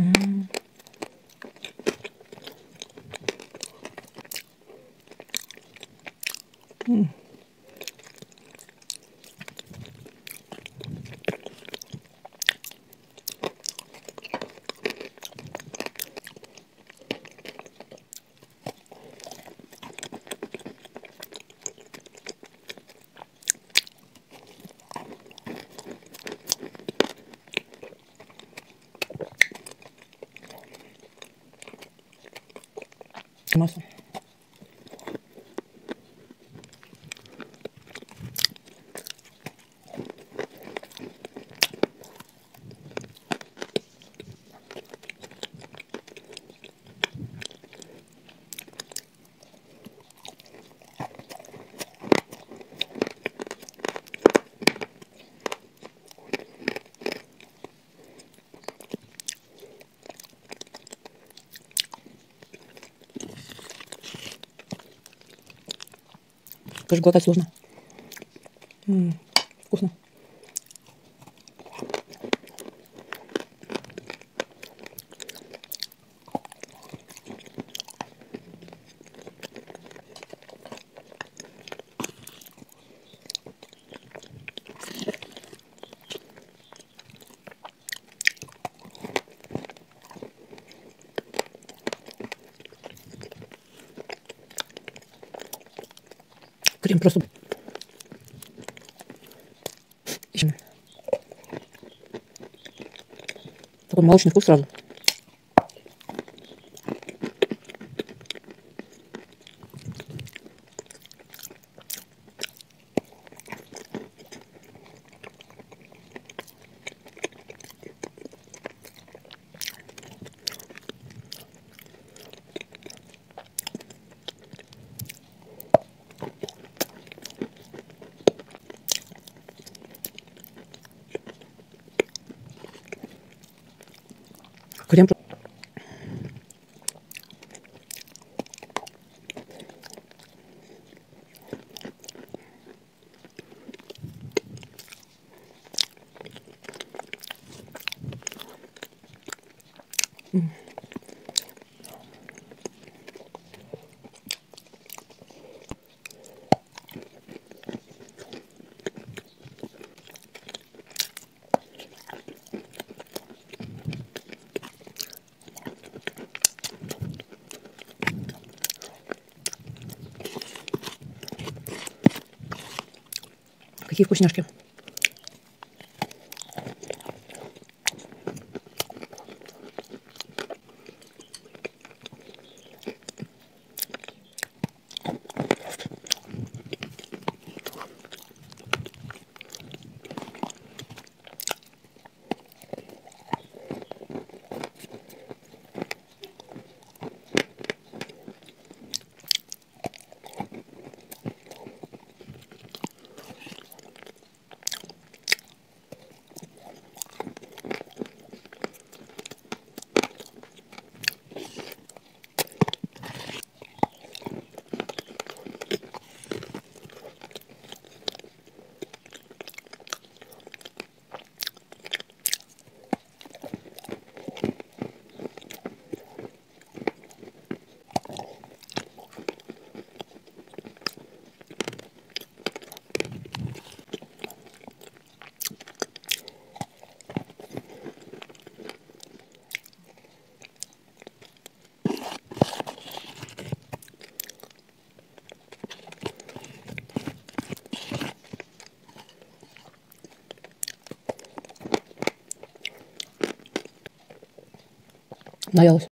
음. 음. 出まし Даже глотать сложно. М -м, вкусно. Крем просто... Такой молочный вкус сразу. Какие вкусняшки. Наелась.